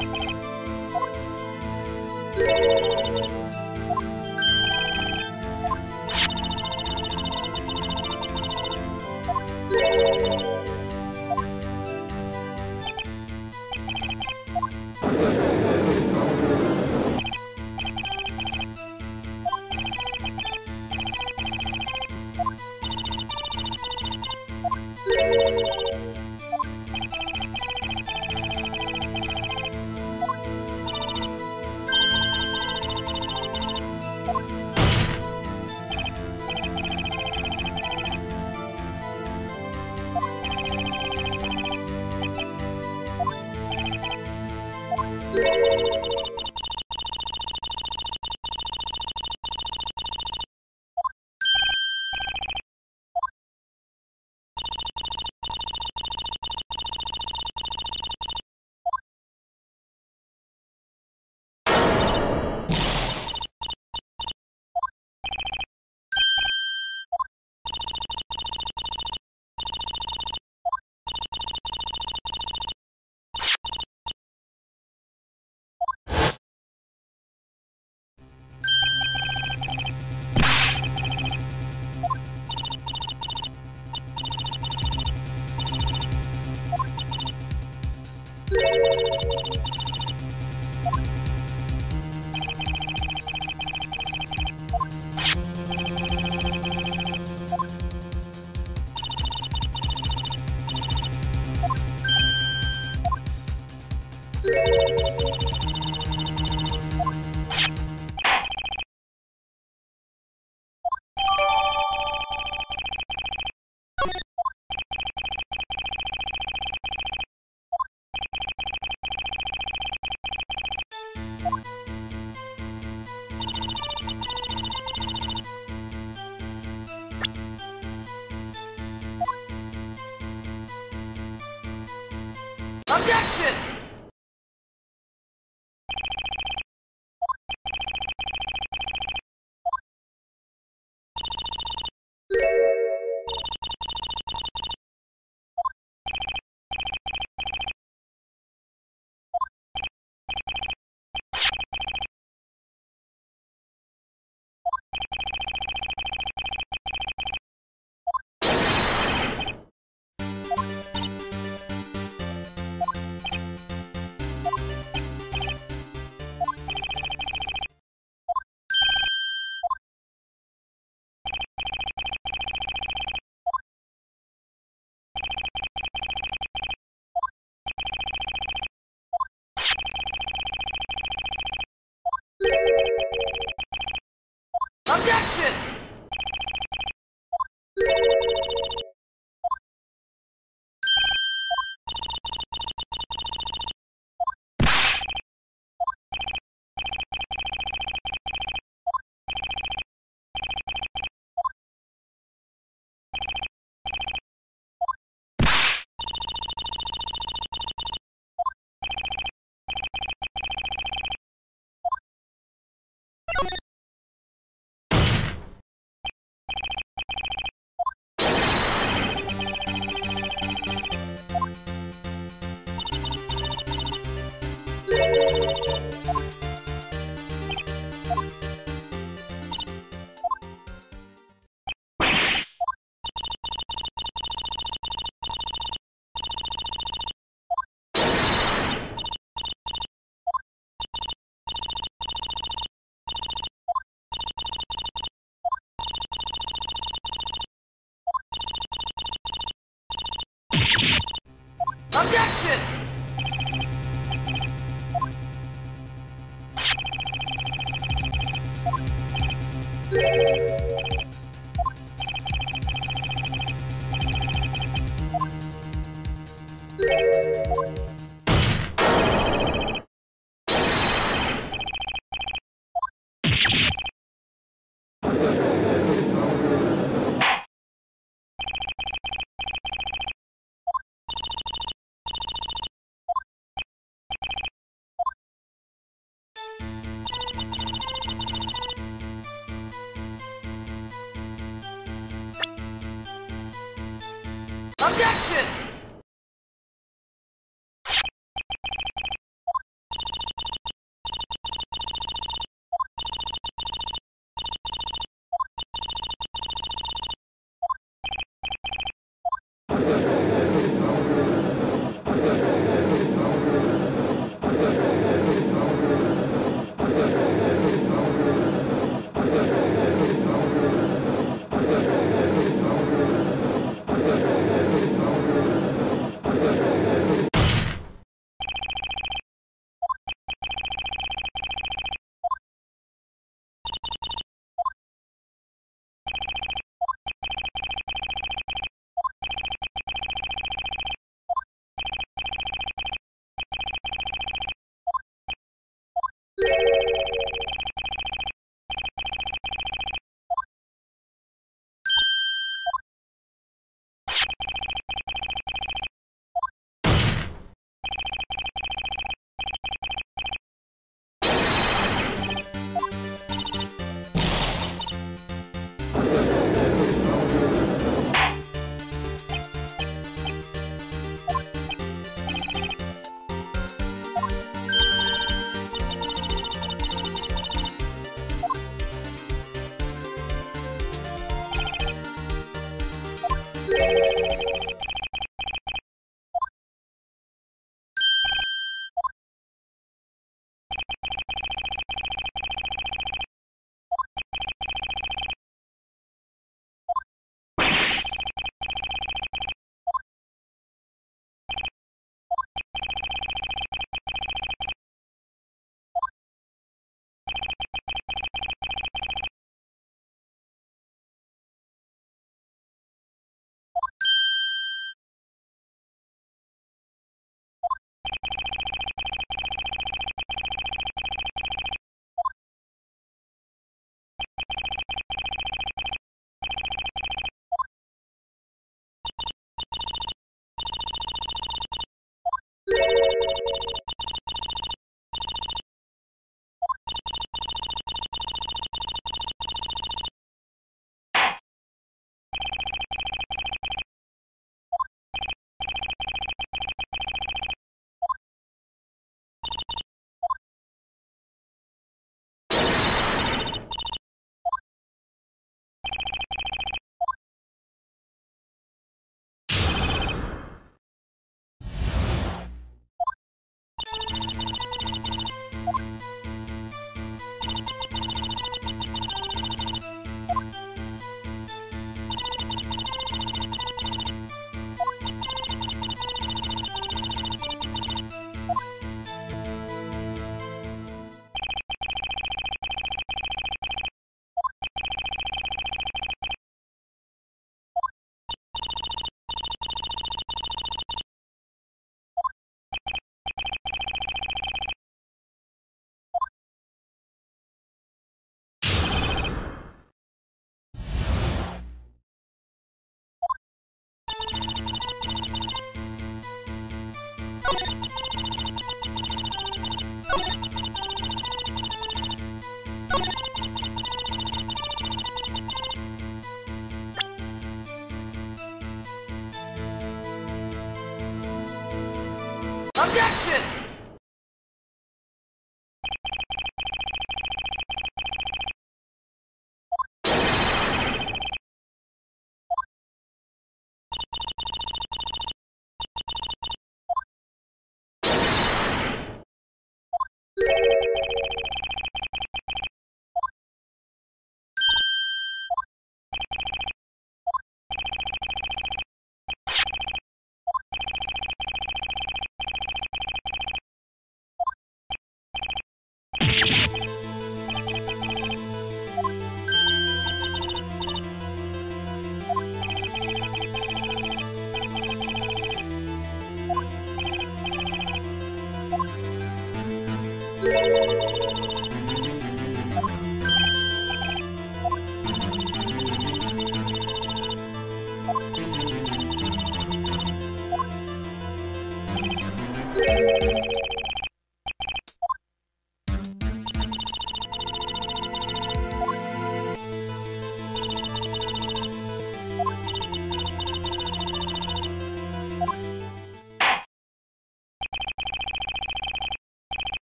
you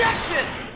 Objection!